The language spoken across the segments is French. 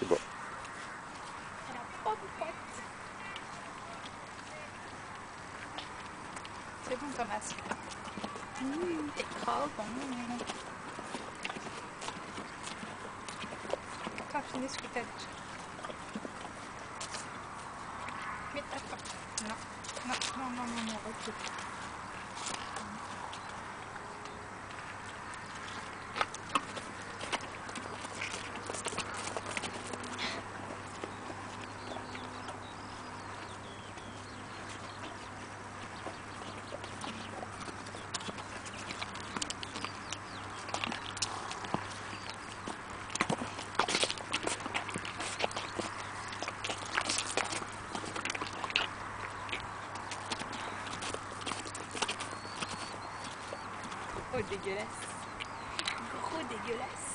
C'est bon. C'est bon Thomas. Mmh, t'es bon. Toi, finis ce que t'as dit. Mais attends. Non. Non, non, non, non, non, recule. Oh, dégueulasse. Gros dégueulasse.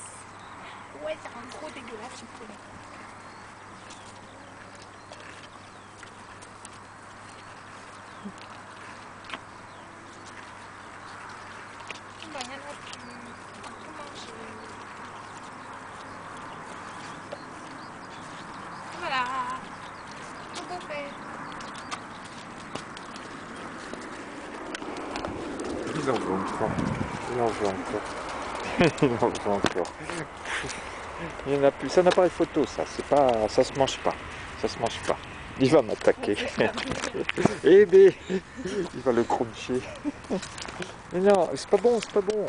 Ouais, c'est un gros dégueulasse, me connais. Bah. Voilà. Tout bouffé. Il en veut encore. Il en veut encore. Il en veut encore. Il y en a plus. C'est un appareil photo, ça. C'est pas, ça se mange pas. Ça se mange pas. Il va m'attaquer. Eh ben, il va le cruncher. Mais non, c'est pas bon, c'est pas bon.